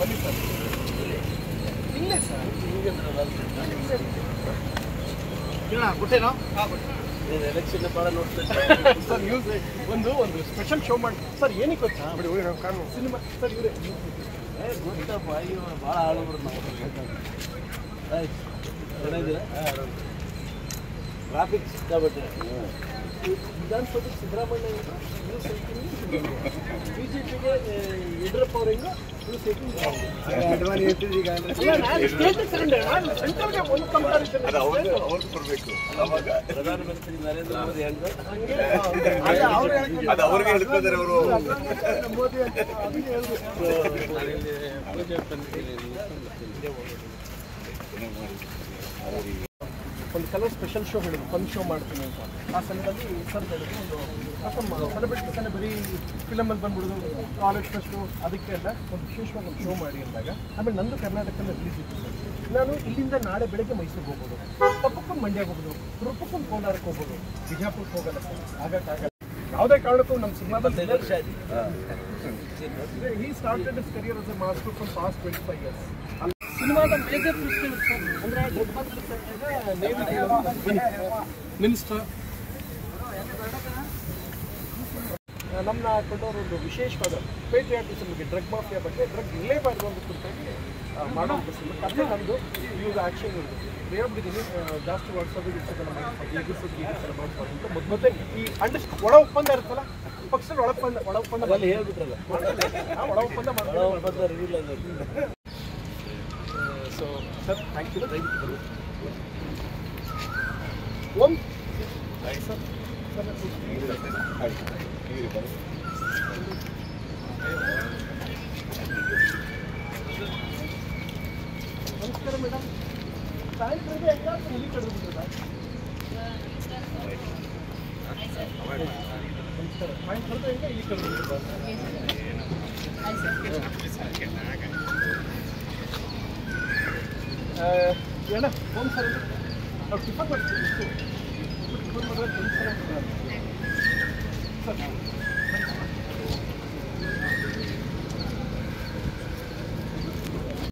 ಬನ್ನಿ ಸರ್ ಇಲ್ಲೇ ಸರ್ ಕಿರಣ ಗುಟ್ಟೇನೋ ಎಲೆಕ್ಷನ್ ಭಾಳ ನೋಡ್ತಾರೆ ಸರ್ ನ್ಯೂಸ್ ಒಂದು ಒಂದು ಸ್ಪೆಷಲ್ ಶೋ ಮಾಡಿ ಸರ್ ಏನಕ್ಕೆ ಗೊತ್ತಾ ಬಿಡಿ ಹೋಗಿ ನಾವು ಕಾಣು ಸಿನಿಮಾ ಸರ್ ಇವರೇ ಏ ಗೊತ್ತಪ್ಪ ಅಯ್ಯೋ ಭಾಳ ಆಳುಗಳು ನಾವು ಆಯ್ತು ಚೆನ್ನಾಗಿದ್ದೀರಾ ಟ್ರಾಫಿಕ್ ಸಿಕ್ಕಾಬಿಟ್ಟೆ ವಿಧಾನಸಭೆ ಸಿದ್ದರಾಮಯ್ಯ ಬಿ ಜೆ ಪಿಗೆ ಯಡಿಯೂರಪ್ಪ ಅವ್ರ ಹೆಂಗೋ ನ್ಯೂಸ್ ಸೆಂಟ್ರಲ್ಗೆ ಒಂದು ಕಂಪಾರಿಸನ್ ಪ್ರಧಾನಮಂತ್ರಿ ನರೇಂದ್ರ ಮೋದಿ ಅಂತ? ಅದು ಅವ್ರಿಗೆ ಹೇಳ್ತಿದ್ದಾರೆ ಅವರು. ಮೋದಿ. ಒಂದು ಕೆಲವು ಸ್ಪೆಷಲ್ ಶೋ ಹೇಳಿದ್ರು ಫನ್ ಶೋ ಮಾಡ್ತೀನಿ ಅಂತ. ಆ ಸಮಯದಲ್ಲಿ ಸರ್ ಹೇಳಿದ್ರು ಒಂದು ಅಸಮ್ಮ ಸೆಲೆಬ್ರಿಟಿ ಸಲ ಬರೀ ಫಿಲಮಲ್ಲಿ ಬಂದ್ಬಿಡೋದು ಕಾಲೇಜ್ ಫಸ್ಟ್ ಅದಕ್ಕೆ ಎಲ್ಲ ಒಂದು ವಿಶೇಷವಾಗಿ ಒಂದು ಶೋ ಮಾಡಿ ಅಂದಾಗ ಆಮೇಲೆ ನಂದು ಕರ್ನಾಟಕದಲ್ಲಿ ರಿಲೀಸ್ ಇತ್ತು. ನಾನು ಇಲ್ಲಿಂದ ನಾಳೆ ಬೆಳಗ್ಗೆ ಮೈಸೂರಿಗೆ ಹೋಗ್ಬೋದು. ತಪ್ಪಕ್ಕೊಂದು ಮಂಡ್ಯ ಹೋಗ್ಬೋದು. ರೂಪಕ್ಕೊಂದು ಕೋಲಾರಕ್ಕೆ ಹೋಗ್ಬೋದು. ಬಿಜಾಪುರಕ್ಕೆ ಹೋಗಲ್ಲ. ಆಗಕ್ಕಾಗಲ್ಲ ಯಾವುದೇ ಕಾರಣಕ್ಕೂ ನಮ್ಮ ಸಿನಿಮಾದಲ್ಲಿ ವರ್ಷ ಆಯ್ತು. started his career as a master from past 25 years. ಸಿನಿಮಾದ ಮೇಜರ್ ಇರುತ್ತೆ ಅಂದ್ರೆ ಮಿನಿಸ್ಟರ್ ನಮ್ಮನ್ನ ಹಾಕೊಂಡವರು ಒಂದು ವಿಶೇಷವಾದ ಪೇಟ್ರಿಯಾಟಿಸಮ್ ಬಗ್ಗೆ ಡ್ರಗ್ ಮಾಫಿಯಾ ಬಗ್ಗೆ ಡ್ರಗ್ ಇರಲೇಬಾರ್ದು ಅಂತ ಕುರಿತಾಗಿ ಮಾಡೋದು ಕಥೆ ನಮ್ಮದು ಇವಾಗ ಆ್ಯಕ್ಷನ್ ಇರೋದು. ಹೇಳ್ಬಿಟ್ಟಿದ್ದೀನಿ ಜಾಸ್ತಿ ವಾಟ್ಸಪ್ ಅಂತ ಮೊದ್ ಮೊದಲೇ ಈ ಅಂಡರ್ ಒಳ ಒಪ್ಪಂದ ಇರುತ್ತಲ್ಲ ಪಕ್ಷದ ಒಳ ಒಪ್ಪಂದ ಒಳ ಒಪ್ಪಂದ ಅಲ್ಲಿ ಹೇಳ್ಬಿಟ್ರಲ್ಲ ಒಳ ಒಪ್ಪಂದ So, sir, thank you very much. Om. Right, sir. Sir, I नमस्कार मैडम साइड करके एकदा मुली कडे बोलत आहे नमस्कार फाईन करतो एकदा इकडे बोलत आहे ये ना कौन सा अब कितना मतलब कौन सा